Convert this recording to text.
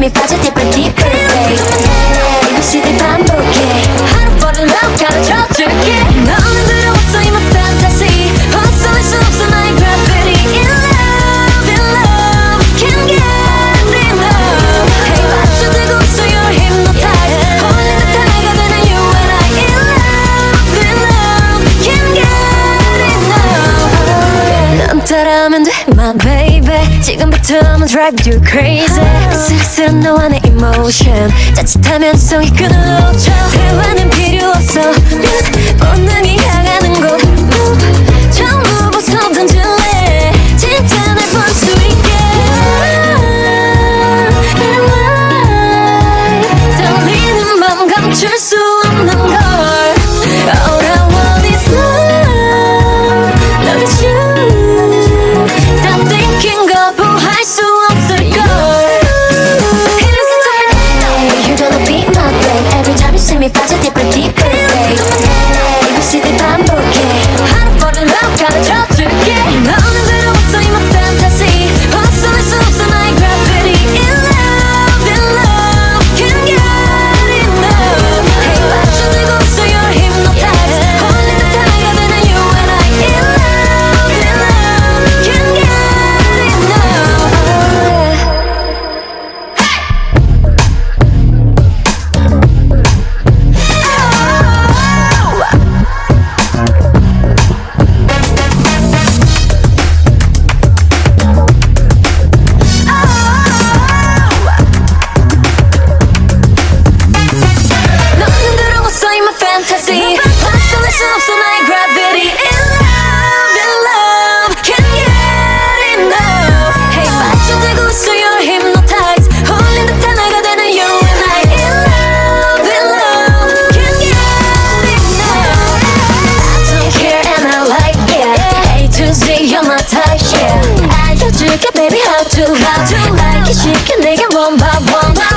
재미 빠져 deeper deeper babe see the 반복해 baby. 지금부터 I'ma drive you crazy. 아슬아슬한 너와 내 emotion. 짜릿하면 성이 끊어 fantasy. Let's tell ourselves tonight gravity. In love, in love. Can get enough Hey, 빠져들고 있어 you're hypnotized. 홀린 듯 하나가 되는 you and I. In love, in love. Can get enough I don't care and I like it. A to Z you're my type, yeah. 알려줄게 baby how to how to like 알기 쉽게 내게 one by one.